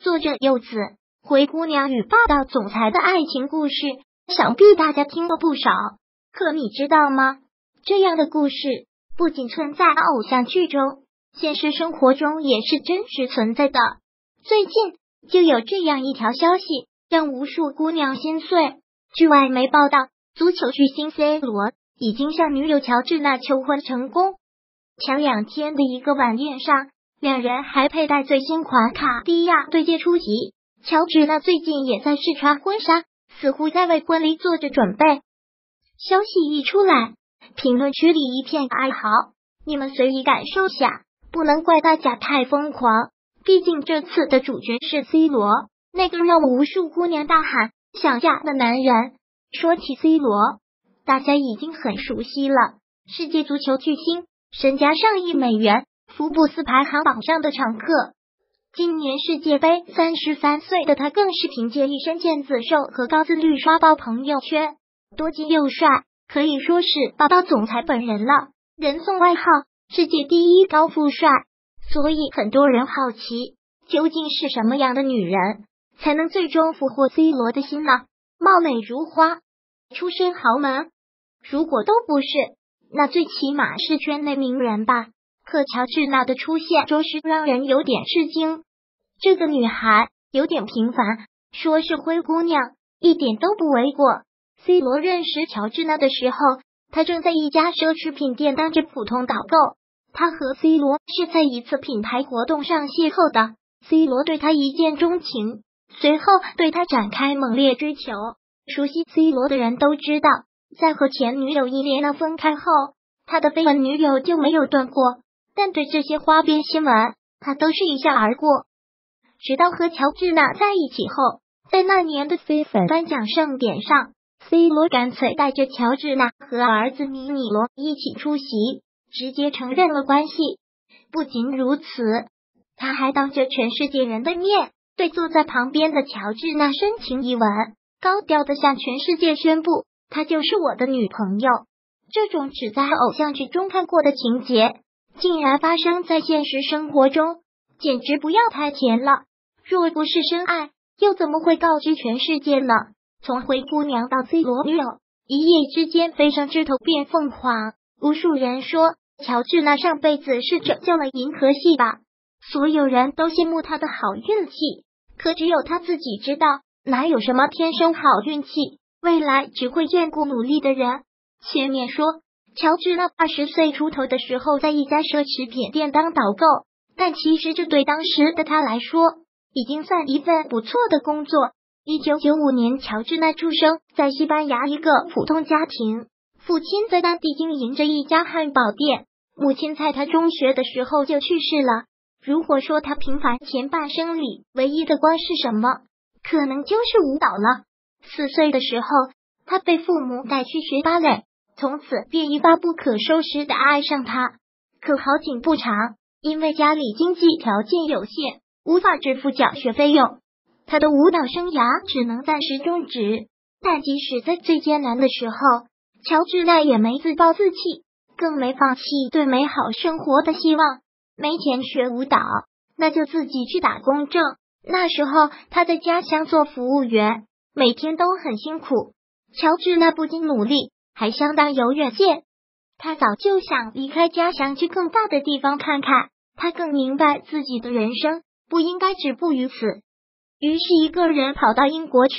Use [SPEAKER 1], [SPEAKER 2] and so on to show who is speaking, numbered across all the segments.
[SPEAKER 1] 作者柚子，灰姑娘与霸道总裁的爱情故事，想必大家听过不少。可你知道吗？这样的故事不仅存在偶像剧中，现实生活中也是真实存在的。最近就有这样一条消息，让无数姑娘心碎。据外媒报道，足球巨星 C 罗已经向女友乔治娜求婚成功。前两天的一个晚宴上。两人还佩戴最新款卡地亚对戒出席。乔治娜最近也在试穿婚纱，似乎在为婚礼做着准备。消息一出来，评论区里一片哀嚎。你们随意感受下，不能怪大家太疯狂。毕竟这次的主角是 C 罗，那个让无数姑娘大喊想嫁的男人。说起 C 罗，大家已经很熟悉了，世界足球巨星，身家上亿美元。福布斯排行榜上的常客，今年世界杯三十三岁的他更是凭借一身腱子肉和高自律刷爆朋友圈，多金又帅，可以说是霸道总裁本人了，人送外号“世界第一高富帅”。所以很多人好奇，究竟是什么样的女人才能最终俘获 C 罗的心呢？貌美如花，出身豪门，如果都不是，那最起码是圈内名人吧。可乔治娜的出现，着实让人有点吃惊。这个女孩有点平凡，说是灰姑娘一点都不为过。C 罗认识乔治娜的时候，他正在一家奢侈品店当着普通导购。他和 C 罗是在一次品牌活动上邂逅的，C 罗对他一见钟情，随后对他展开猛烈追求。熟悉 C 罗的人都知道，在和前女友伊莲娜分开后，他的绯闻女友就没有断过。但对这些花边新闻，他都是一笑而过。直到和乔治娜在一起后，在那年的 C 粉颁奖盛典上，C 罗干脆带着乔治娜和儿子米米罗一起出席，直接承认了关系。不仅如此，他还当着全世界人的面，对坐在旁边的乔治娜深情一吻，高调的向全世界宣布：“她就是我的女朋友。”这种只在偶像剧中看过的情节。竟然发生在现实生活中，简直不要太甜了。若不是深爱，又怎么会告知全世界呢？从灰姑娘到 C 罗女友，一夜之间飞上枝头变凤凰。无数人说，乔治娜上辈子是拯救了银河系吧？所有人都羡慕她的好运气，可只有她自己知道，哪有什么天生好运气，未来只会眷顾努力的人。前面说。乔治娜二十岁出头的时候，在一家奢侈品店当导购，但其实这对当时的他来说，已经算一份不错的工作。一九九五年，乔治娜出生在西班牙一个普通家庭，父亲在当地经营着一家汉堡店，母亲在他中学的时候就去世了。如果说他平凡前半生里唯一的光是什么，可能就是舞蹈了。四岁的时候，他被父母带去学芭蕾。从此便一发不可收拾的爱上他。可好景不长，因为家里经济条件有限，无法支付缴学费用，他的舞蹈生涯只能暂时终止。但即使在最艰难的时候，乔治娜也没自暴自弃，更没放弃对美好生活的希望。没钱学舞蹈，那就自己去打工挣。那时候他在家乡做服务员，每天都很辛苦。乔治娜不仅努力。还相当有远见，他早就想离开家乡去更大的地方看看。他更明白自己的人生不应该止步于此，于是一个人跑到英国去。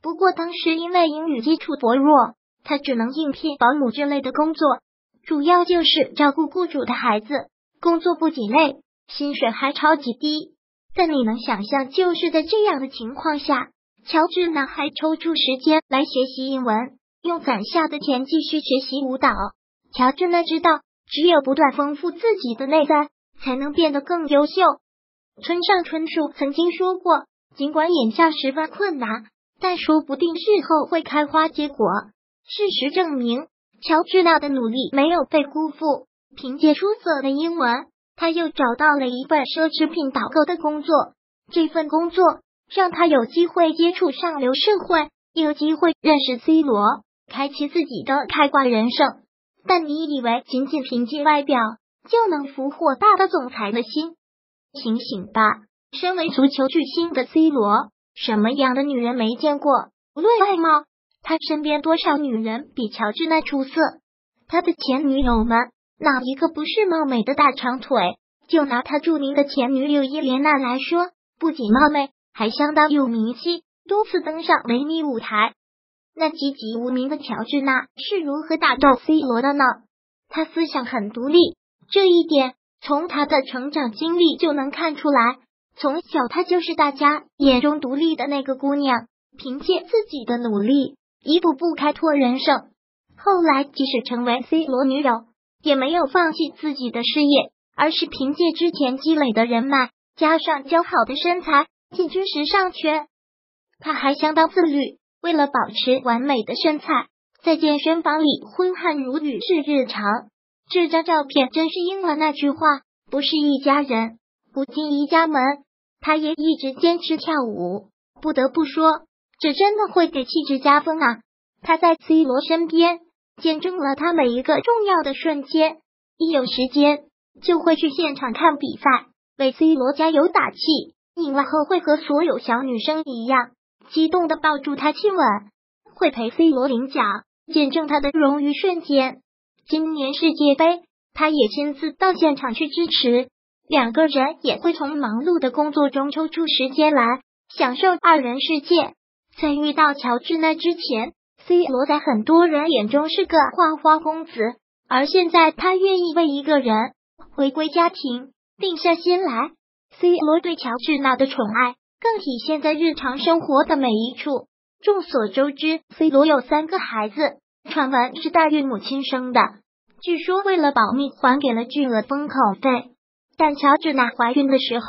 [SPEAKER 1] 不过当时因为英语基础薄弱，他只能应聘保姆之类的工作，主要就是照顾雇主的孩子。工作不仅累，薪水还超级低。但你能想象，就是在这样的情况下，乔治呢还抽出时间来学习英文。用攒下的钱继续学习舞蹈。乔治呢知道，只有不断丰富自己的内在，才能变得更优秀。村上春树曾经说过，尽管眼下十分困难，但说不定日后会开花结果。事实证明，乔治娜的努力没有被辜负。凭借出色的英文，他又找到了一份奢侈品导购的工作。这份工作让他有机会接触上流社会，有机会认识 C 罗。开启自己的开挂人生，但你以为仅仅凭借外表就能俘获大的总裁的心？醒醒吧！身为足球巨星的 C 罗，什么样的女人没见过？论外貌，他身边多少女人比乔治娜出色？他的前女友们，哪一个不是貌美的大长腿？就拿他著名的前女友伊莲娜来说，不仅貌美，还相当有名气，多次登上维密舞台。那籍籍无名的乔治娜是如何打动 C 罗的呢？他思想很独立，这一点从他的成长经历就能看出来。从小，她就是大家眼中独立的那个姑娘，凭借自己的努力，一步步开拓人生。后来，即使成为 C 罗女友，也没有放弃自己的事业。而是凭借之前积累的人脉，加上姣好的身材，进军时尚圈。他还相当自律，为了保持完美的身材，在健身房里挥汗如雨是日常。这张照片真是应了那句话：“不是一家人，不进一家门。”他也一直坚持跳舞，不得不说，这真的会给气质加分啊！他在 C 罗身边，见证了他每一个重要的瞬间，一有时间。就会去现场看比赛，为 C 罗加油打气。赢了后会和所有小女生一样，激动的抱住他亲吻，会陪 C 罗领奖，见证他的荣誉瞬间。今年世界杯，他也亲自到现场去支持。两个人也会从忙碌的工作中抽出时间来享受二人世界。在遇到乔治那之前，C 罗在很多人眼中是个花花公子，而现在他愿意为一个人。回归家庭，定下心来。C 罗对乔治娜的宠爱更体现在日常生活的每一处。众所周知，C 罗有三个孩子，传闻是代孕母亲生的。据说为了保密，还给了巨额封口费。但乔治娜怀孕的时候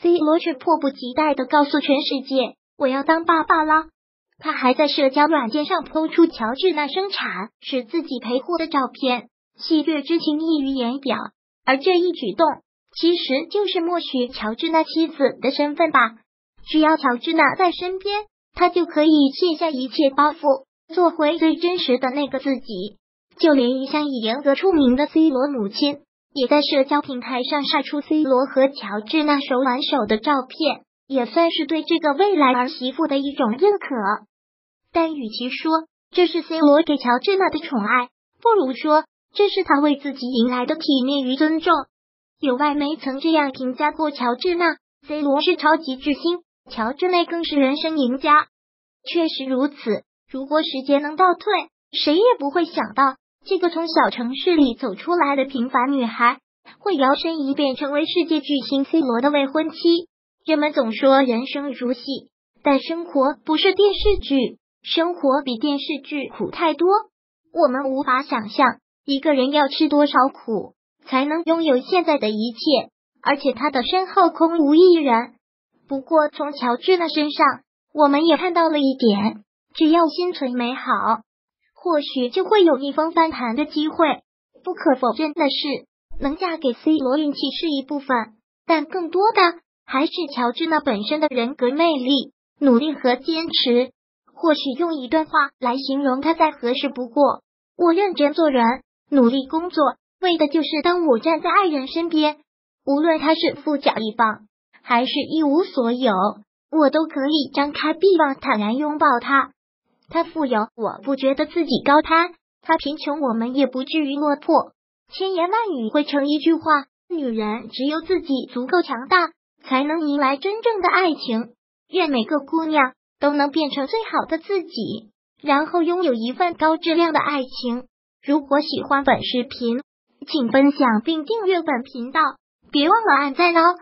[SPEAKER 1] ，C 罗却迫不及待的告诉全世界：“我要当爸爸啦！”他还在社交软件上抛出乔治娜生产是自己陪护的照片，喜悦之情溢于言表。而这一举动，其实就是默许乔治娜妻子的身份吧。只要乔治娜在身边，他就可以卸下一切包袱，做回最真实的那个自己。就连一向以严格出名的 C 罗母亲，也在社交平台上晒出 C 罗和乔治娜手挽手的照片，也算是对这个未来儿媳妇的一种认可。但与其说这是 C 罗给乔治娜的宠爱，不如说。这是他为自己迎来的体面与尊重。有外媒曾这样评价过乔治娜：“C 罗是超级巨星，乔治内更是人生赢家。”确实如此。如果时间能倒退，谁也不会想到，这个从小城市里走出来的平凡女孩，会摇身一变成为世界巨星 C 罗的未婚妻。人们总说人生如戏，但生活不是电视剧，生活比电视剧苦太多，我们无法想象。一个人要吃多少苦，才能拥有现在的一切？而且他的身后空无一人。不过从乔治的身上，我们也看到了一点：只要心存美好，或许就会有逆风翻盘的机会。不可否认的是，能嫁给 C 罗运气是一部分，但更多的还是乔治那本身的人格魅力、努力和坚持。或许用一段话来形容他，再合适不过：我认真做人。努力工作，为的就是当我站在爱人身边，无论他是富甲一方，还是一无所有，我都可以张开臂膀，坦然拥抱他。他富有，我不觉得自己高攀；他贫穷，我们也不至于落魄。千言万语汇成一句话：女人只有自己足够强大，才能迎来真正的爱情。愿每个姑娘都能变成最好的自己，然后拥有一份高质量的爱情。如果喜欢本视频，请分享并订阅本频道，别忘了按赞哦！